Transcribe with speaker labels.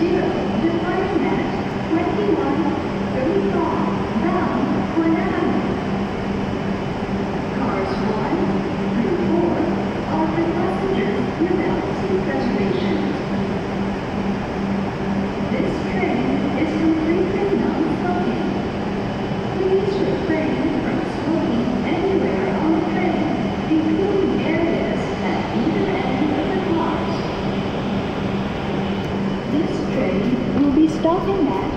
Speaker 1: Argentina. Stopping that.